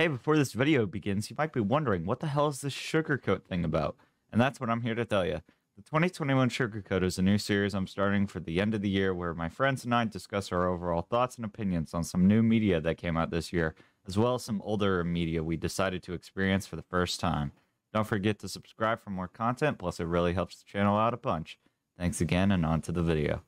Hey, before this video begins, you might be wondering, what the hell is this sugarcoat thing about? And that's what I'm here to tell you. The 2021 Sugarcoat is a new series I'm starting for the end of the year where my friends and I discuss our overall thoughts and opinions on some new media that came out this year, as well as some older media we decided to experience for the first time. Don't forget to subscribe for more content, plus it really helps the channel out a bunch. Thanks again, and on to the video.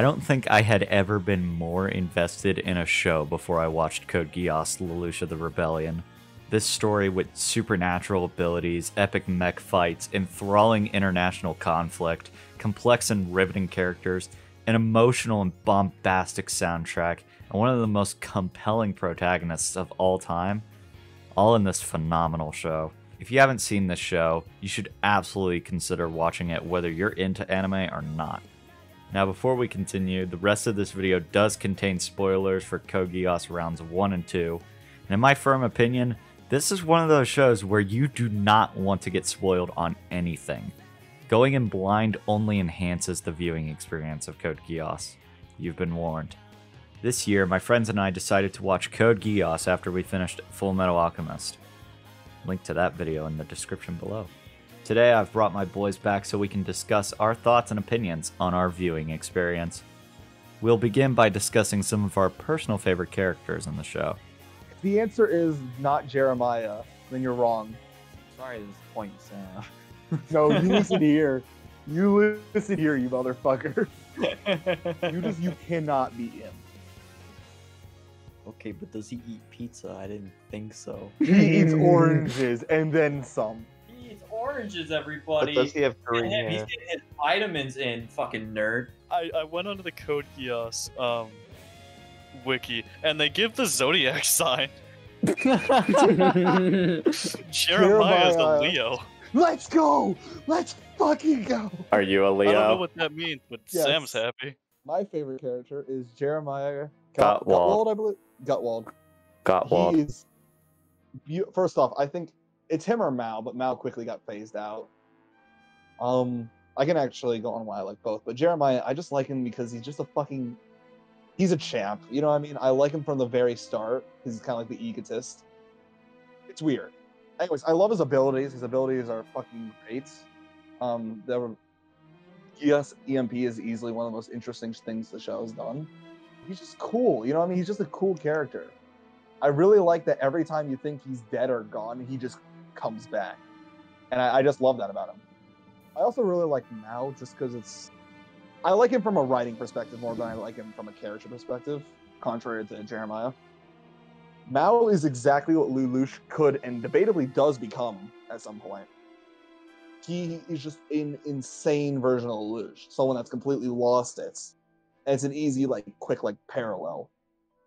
I don't think I had ever been more invested in a show before I watched Code Geass Lelouch of the Rebellion. This story with supernatural abilities, epic mech fights, enthralling international conflict, complex and riveting characters, an emotional and bombastic soundtrack, and one of the most compelling protagonists of all time, all in this phenomenal show. If you haven't seen this show, you should absolutely consider watching it whether you're into anime or not. Now before we continue, the rest of this video does contain spoilers for Code Geass rounds 1 and 2, and in my firm opinion, this is one of those shows where you do not want to get spoiled on anything. Going in blind only enhances the viewing experience of Code Geass. You've been warned. This year, my friends and I decided to watch Code Geass after we finished Full Metal Alchemist. Link to that video in the description below. Today I've brought my boys back so we can discuss our thoughts and opinions on our viewing experience. We'll begin by discussing some of our personal favorite characters in the show. If the answer is not Jeremiah, then you're wrong. Sorry, this is point Sam. No, you listen here. You listen here, you motherfucker. You just you cannot beat him. okay, but does he eat pizza? I didn't think so. He eats oranges and then some. He eats oranges, But everybody. does he have Get green him. He's hair? getting his vitamins in, fucking nerd. I, I went onto the Code Geass um, wiki, and they give the zodiac sign. Jeremiah is a Jeremiah. Leo. Let's go! Let's fucking go! Are you a I don't know what that means, but Yes. Sam's happy. My favorite character is Jeremiah Gottwald. Gottwald, I believe. Gottwald. Gottwald. He is. beau- First off, I think it's him or Mao, but Mao quickly got phased out. Um, I can actually go on why I like both, but Jeremiah, I just like him because he's just a fucking. He's a champ. You know what I mean? I like him from the very start because he's kind of like the egotist. It's weird. Anyways, I love his abilities. His abilities are fucking great. Um, there were. Yes, EMP is easily one of the most interesting things the show has done. He's just cool. You know what I mean? He's just a cool character. I really like that every time you think he's dead or gone, he just comes back. And I, I just love that about him. I also really like Mao just because it's. I like him from a writing perspective more than I like him from a character perspective, contrary to Jeremiah. Mao is exactly what Lelouch could and debatably does become at some point. He is just an insane version of Lelouch, someone that's completely lost it. And it's an easy, like, quick, like, parallel.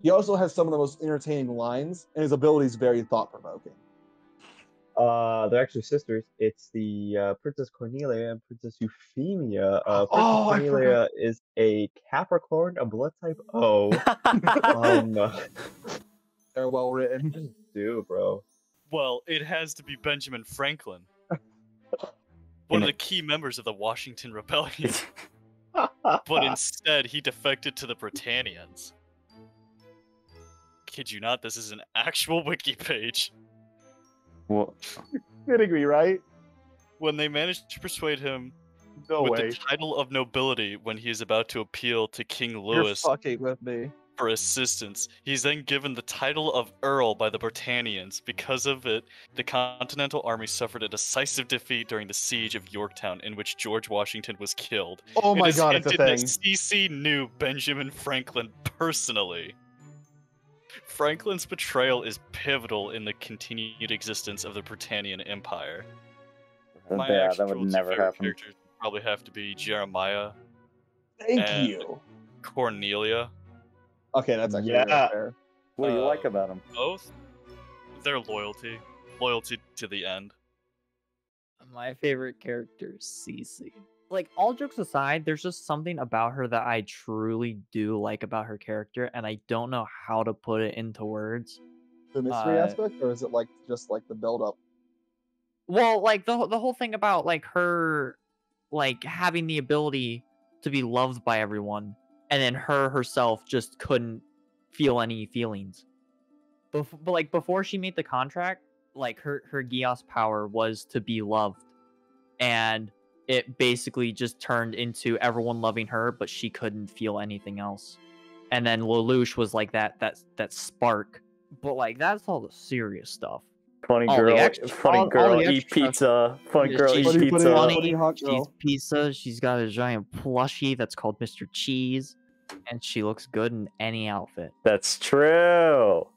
He also has some of the most entertaining lines, and his ability is very thought provoking. Uh, they're actually sisters. It's the uh, Princess Cornelia and Princess Euphemia. Uh, Princess Oh, Cornelia is a Capricorn, a blood type O. um, They're well written. do bro. Well, it has to be Benjamin Franklin, one of the key members of the Washington Rebellion. but instead, he defected to the Britannians. Kid you not, this is an actual wiki page. Well, Kidding me, right? When they managed to persuade him No with way. the title of nobility when he is about to appeal to King You're Louis fucking with me. for assistance. He's then given the title of Earl by the Britannians. Because of it, the Continental Army suffered a decisive defeat during the siege of Yorktown, in which George Washington was killed. Oh my is god, it's a hinted that thing. CC knew Benjamin Franklin personally. Franklin's betrayal is pivotal in the continued existence of the Britannian Empire. My yeah, actual that would never favorite happen. Characters would probably have to be Jeremiah, Thank and- you. Cornelia. Okay, that's actually Yeah. really fair. What do you like Uh, about him? Both. Their loyalty, loyalty to the end. My favorite character is CC. Like all jokes aside, there's just something about her that I truly do like about her character, and I don't know how to put it into words. The mystery Uh, aspect, or is it like just like the build up? Well, like the whole- the whole thing about like her, like having the ability to be loved by everyone, and then her herself just couldn't feel any feelings. Bef- but like before she made the contract, like her her Geass power was to be loved, and it basically just turned into everyone loving her, but she couldn't feel anything else. And then Lelouch was like that that that spark. But like that's all the serious stuff. Funny All girl, extra- funny all- all girl, the eat stuff. pizza. Funny girl, she's eat Funny, funny, pizza. funny. Funny, hot she's pizza. She's got a giant plushie that's called Mr. Cheese, and she looks good in any outfit. That's true.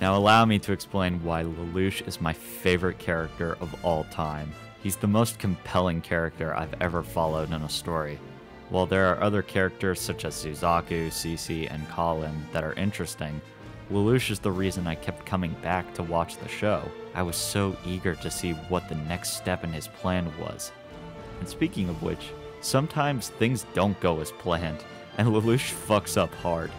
Now, allow me to explain why Lelouch is my favorite character of all time. He's the most compelling character I've ever followed in a story. While there are other characters such as Suzaku, CC, and Kallen that are interesting, Lelouch is the reason I kept coming back to watch the show. I was so eager to see what the next step in his plan was. And speaking of which, sometimes things don't go as planned, and Lelouch fucks up hard.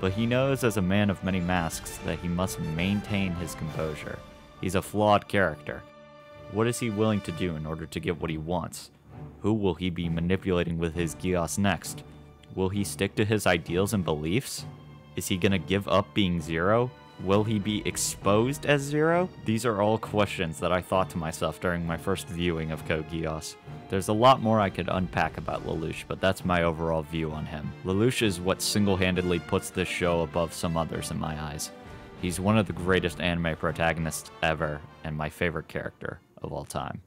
But he knows as a man of many masks that he must maintain his composure. He's a flawed character. What is he willing to do in order to get what he wants? Who will he be manipulating with his Geass next? Will he stick to his ideals and beliefs? Is he gonna give up being Zero? Will he be exposed as Zero? These are all questions that I thought to myself during my first viewing of Code Geass. There's a lot more I could unpack about Lelouch, but that's my overall view on him. Lelouch is what single handedly puts this show above some others in my eyes. He's one of the greatest anime protagonists ever, and my favorite character of all time.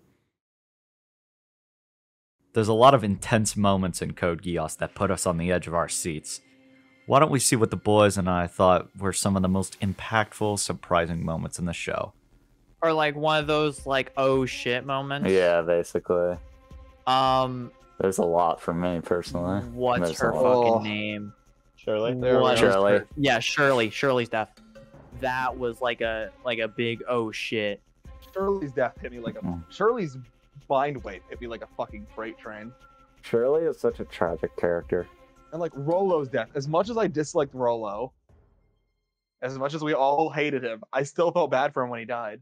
There's a lot of intense moments in Code Geass that put us on the edge of our seats. Why don't we see what the boys and I thought were some of the most impactful, surprising moments in the show? Or like one of those like oh shit moments. Yeah, basically. Um, There's a lot for me personally. what's There's her fucking Oh. name? Shirley. What Shirley. her- Yeah, Shirley. Shirley's death. That was like a like a big oh shit. Shirley's death hit me like a Mm. Shirley's mind weight hit me like a fucking freight train. Shirley is such a tragic character. And like Rolo's death, as much as I disliked Rolo, as much as we all hated him, I still felt bad for him when he died.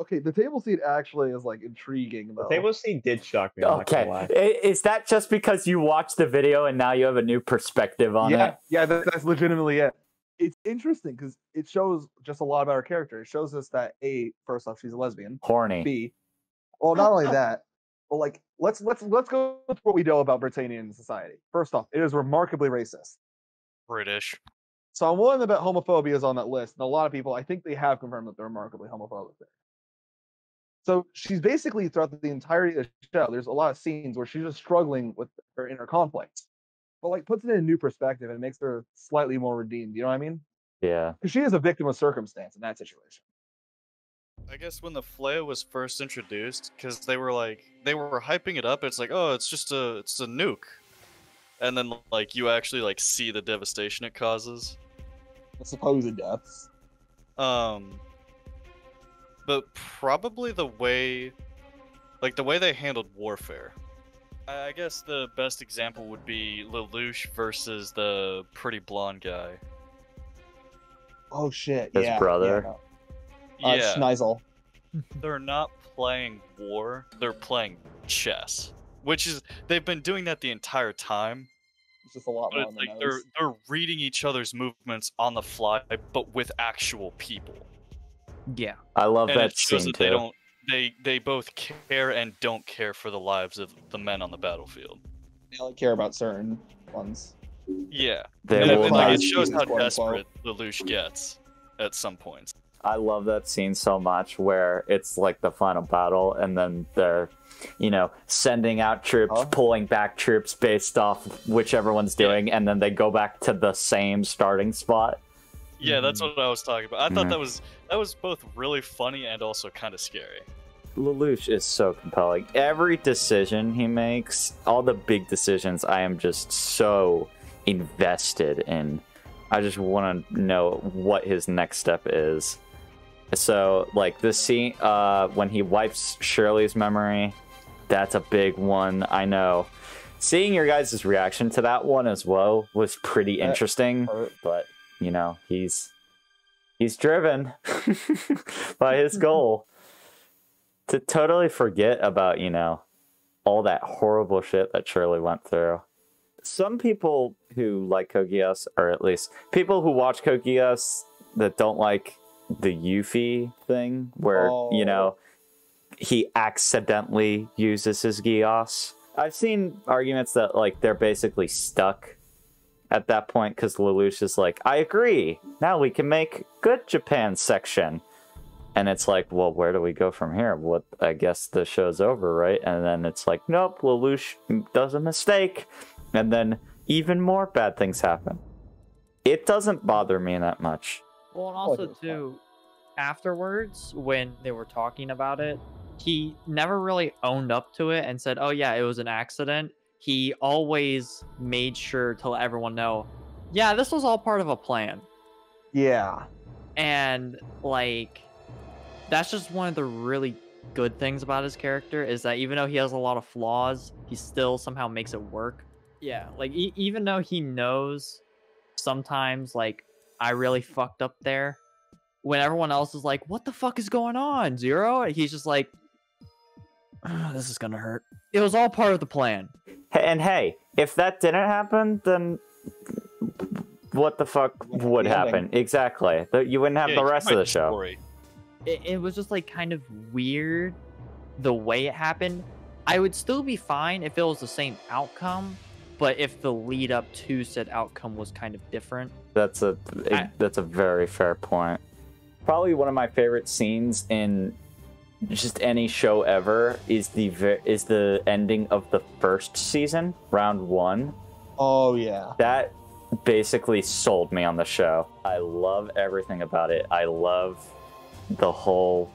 Okay, the table seat actually is like intriguing though. The table scene did shock me. I'm not gonna Okay, is that just because you watched the video and now you have a new perspective on yeah, it? yeah, that, that's legitimately it. It's interesting because it shows just a lot about her character. It shows us that a first off, she's a lesbian. Horny. B, well, not only that, but like let's let's let's go with what we know about Britannian society. First off, it is remarkably racist. British. So I'm willing to bet homophobia is on that list, and a lot of people I think they have confirmed that they're remarkably homophobic there. So she's basically throughout the entirety of the show. There's a lot of scenes where she's just struggling with her inner conflicts, but like puts it in a new perspective and makes her slightly more redeemed. You know what I mean? Yeah. Because she is a victim of circumstance in that situation. I guess when the Flea was first introduced, because they were like they were hyping it up. It's like, oh, it's just a it's a nuke, and then like you actually like see the devastation it causes. The supposed deaths. Um, but probably the way, like the way they handled warfare. I I guess the best example would be Lelouch versus the pretty blonde guy. Oh shit! His yeah, brother. Yeah, no. uh, yeah, Schneizel. they're not playing war; they're playing chess. Which is they've been doing that the entire time, It's just a lot but more it's like they're they're reading each other's movements on the fly, but with actual people. Yeah. I love and that it shows scene that they too. don't they they both care and don't care for the lives of the men on the battlefield. They only care about certain ones. Yeah, They and, and, like, it shows how quote, unquote. desperate Lelouch gets at some points. I love that scene so much where it's like the final battle and then they're, you know, sending out troops, Huh? pulling back troops based off whichever one's Yeah. doing, and then they go back to the same starting spot. Yeah, that's Mm-hmm. what I was talking about. I thought Mhm. that was that was both really funny and also kind of scary. Lelouch is so compelling. Every decision he makes, all the big decisions, I am just so invested in. I just want to know what his next step is. So, like this scene, uh, when he wipes Shirley's memory, that's a big one. I know. Seeing your guys' reaction to that one as well was pretty interesting, Or- but you know, he's he's driven by his goal to totally forget about, you know, all that horrible shit that Shirley went through. Some people who like Geass, or at least people who watch Geass that don't like the Yuffie thing, where you Oh. know he accidentally uses his Geass. I've seen arguments that like they're basically stuck at that point because Lelouch is like, I agree. Now we can make good Japan section. And it's like, well, where do we go from here? What I guess the show's over, right? And then it's like, nope, Lelouch does a mistake. And then even more bad things happen. It doesn't bother me that much. Well, and Oh, also was too, afterwards when they were talking about it, he never really owned up to it and said, "Oh yeah, it was an accident." He always made sure to let everyone know, "Yeah, this was all part of a plan." Yeah. And like, that's just one of the really good things about his character is that even though he has a lot of flaws, he still somehow makes it work. Yeah, like e- even though he knows sometimes like I really fucked up there, when everyone else is like, "What the fuck is going on, Zero? He's just like, "Ah, "This is gonna hurt." It was all part of the plan. And hey, if that didn't happen, then what the fuck would the ending? happen? Exactly. You wouldn't have Yeah, the rest of the show. story. it, it was just like kind of weird the way it happened. I would still be fine if it was the same outcome, but if the lead up to said outcome was kind of different. That's a I- that's a very fair point. Probably one of my favorite scenes in just any show ever is the is the ending of the first season, round one. Oh yeah. That basically sold me on the show. I love everything about it. I love the whole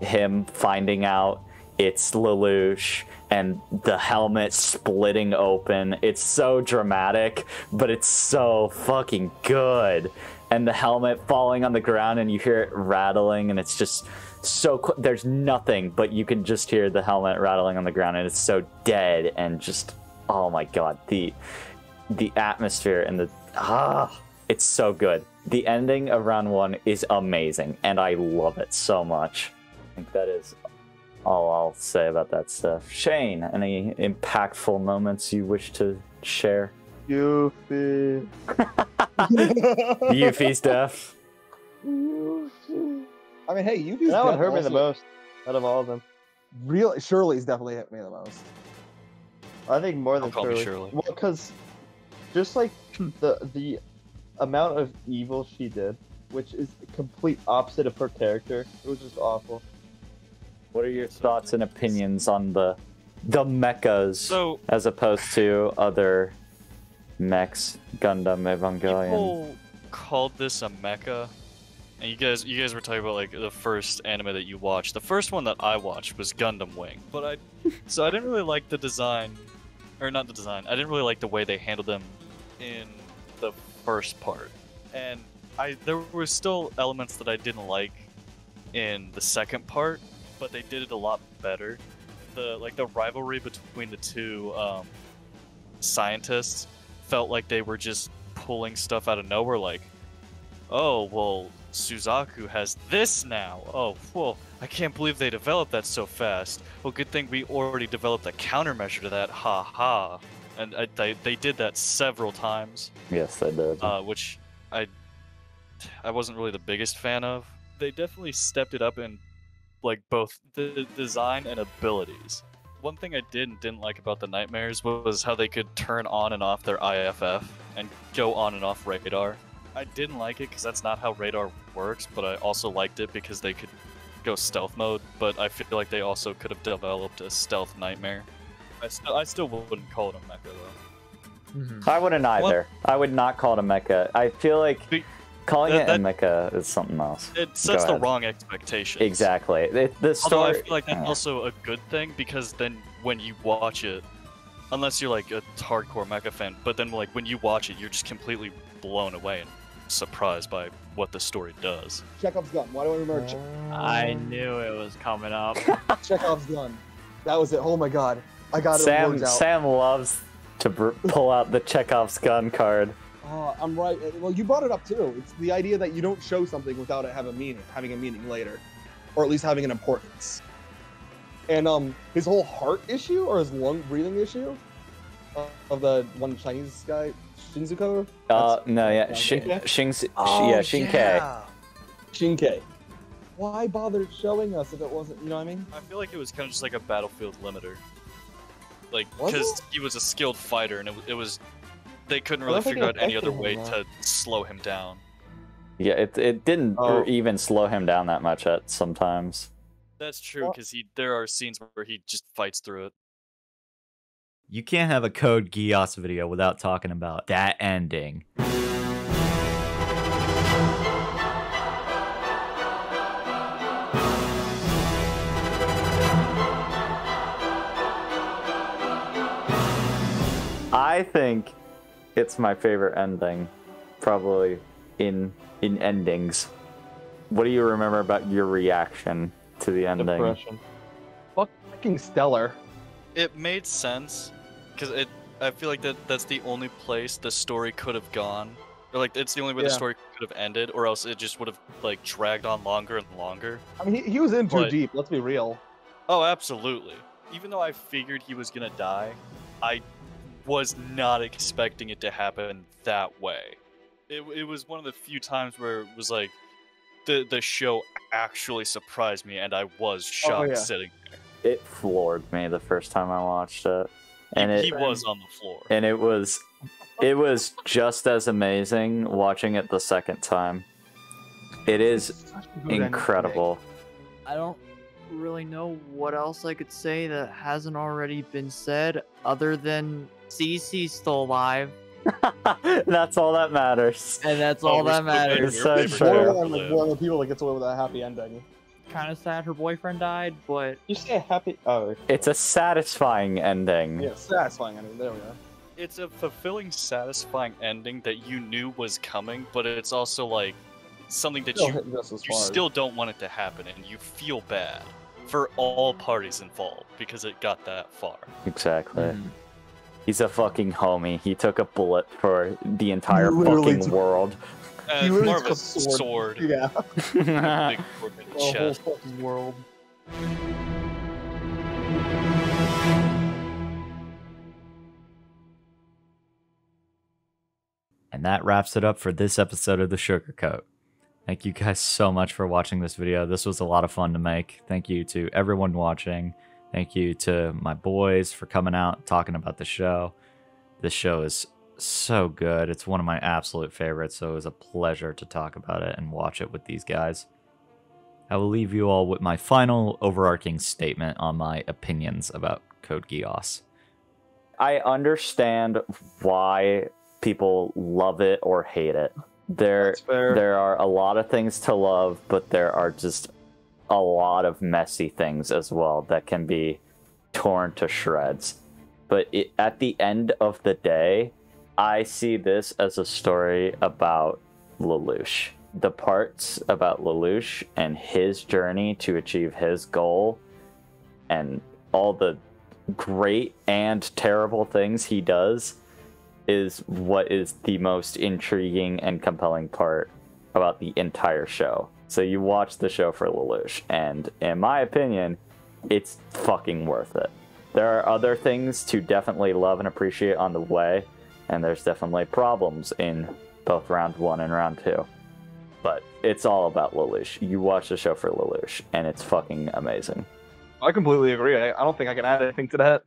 him finding out it's Lelouch and the helmet splitting open. It's so dramatic, but it's so fucking good. And the helmet falling on the ground and you hear it rattling and it's just so qu- there's nothing but you can just hear the helmet rattling on the ground and it's so dead and just oh my god the the atmosphere and the ah it's so good. The ending of round one is amazing and i love it so much. I think that is all i'll say about that stuff. Shane any impactful moments you wish to share? Yuffie. yuffie stuff I mean, hey, Yuffie's That one death hurt me the most out of all of them. Really, Shirley's definitely hit me the most. I think more than Don't call me Shirley. Shirley. Well, because just like hmm. the the amount of evil she did, which is the complete opposite of her character, it was just awful. what are your thoughts and opinions on the the mechas So as opposed to other mechs gundam evangelion people called this a mecha, and you guys, you guys were talking about like the first anime that you watched. The first one that I watched was Gundam Wing, but I, so I didn't really like the design, or not the design. I didn't really like the way they handled them in the first part, and I there were still elements that I didn't like in the second part, but they did it a lot better. The like the rivalry between the two um, scientists felt like they were just pulling stuff out of nowhere like oh well suzaku has this now. Oh well i can't believe they developed that so fast. Well good thing we already developed a countermeasure to that. Ha ha. And I, they, they did that several times. Yes they did. Uh, which I I wasn't really the biggest fan of. They definitely stepped it up in like both the design and abilities. One thing I did and didn't like about the nightmares was how they could turn on and off their IFF and go on and off radar. I didn't like it because that's not how radar works, but I also liked it because they could go stealth mode. But I feel like they also could have developed a stealth nightmare. I still I still wouldn't call it a mecha though. I wouldn't either. I would not call it a mecha. I feel like Be- calling that- it a mecha is something else. It sets the wrong expectations. Exactly. It, the Although I feel like that's uh, also a good thing because then when you watch it, unless you're like a hardcore mecha fan, but then like when you watch it, you're just completely blown away and surprised by what the story does. Chekhov's gun. Why do I remember Che- I knew it was coming up. Chekhov's gun? That was it. Oh my god, I got it. Sam out. Sam loves to br- pull out the Chekhov's gun card. Oh, I'm right. Uh, Well, you brought it up too. It's the idea that you don't show something without it have a meaning, having a meaning later, or at least having an importance. and um his whole heart issue or his lung breathing issue uh, of the one Chinese guy Shinzuko Uh, That's- no, yeah, that's Shin, okay. Shing's, Oh, yeah, Xingke. Xingke. Why bother showing us if it wasn't? You know what I mean? I feel like it was kind of just like a battlefield limiter. Like, because he was a skilled fighter, and it, it was. They couldn't really figure out any other way to slow him down. Yeah, it it didn't Oh. even slow him down that much at sometimes. That's true, Well- because he there are scenes where he just fights through it. You can't have a Code Geass video without talking about that ending. I think it's my favorite ending, probably in in endings. What do you remember about your reaction to the ending? Depression. Fucking stellar. It made sense, because it. I feel like that that's the only place the story could have gone, or like it's the only way the story could have ended, or else it just would have like dragged on longer and longer. I mean, he, he was in too But- deep. Let's be real. Oh, absolutely. Even though I figured he was gonna die, I was not expecting it to happen that way. It, it was one of the few times where it was like the the show actually surprised me, and I was oh, shocked yeah. sitting. It floored me the first time I watched it, He, and it he was on the floor. and it was it was just as amazing watching it the second time. It is Such a good ending. incredible. I don't really know what else I could say that hasn't already been said other than CC's still alive, That's all that matters. and that's Oh, all we're that matters. It's so true. favorite We're one, of the- one of the people that gets away with a happy ending. Kind of sad her boyfriend died, but You say happy. Oh, It's a satisfying ending. Yeah, satisfying ending. There we go. It's a fulfilling, satisfying ending that you knew was coming, but it's also like something that Still you hitting just as you still don't want it to happen, and you feel bad for all parties involved because it got that far. Exactly. Mhm. He's a fucking homie. He took a bullet for the entire literally fucking world. Uh, He really more of a a sword. sword. Yeah. Big the The whole chest. fucking world. And that wraps it up for this episode of The Sugar Coat. Thank you guys so much for watching this video. This was a lot of fun to make. Thank you to everyone watching. Thank you to my boys for coming out talking about the show. This show is so good. It's one of my absolute favorites, so it was a pleasure to talk about it and watch it with these guys. I will leave you all with my final overarching statement on my opinions about Code Geass. I understand why people love it or hate it. There there are a lot of things to love, but there are just a lot of messy things as well that can be torn to shreds. But it, at the end of the day, I see this as a story about Lelouch. The parts about Lelouch and his journey to achieve his goal and all the great and terrible things he does is what is the most intriguing and compelling part about the entire show. So you watch the show for Lelouch, and in my opinion, it's fucking worth it. There are other things to definitely love and appreciate on the way, and there's definitely problems in both round one and round two. But it's all about Lelouch. You watch the show for Lelouch, and it's fucking amazing. I completely agree. I, I don't think I can add anything to that.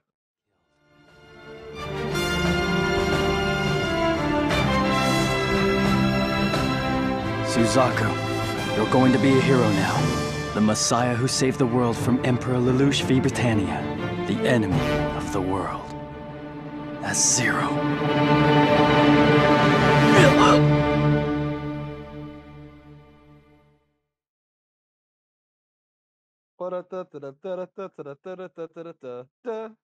Suzaku, you're going to be a hero now. The Messiah who saved the world from Emperor Lelouch V. Britannia, the enemy of the world. That's zero. Ba-da-da-da-da-da-da-da-da-da-da-da.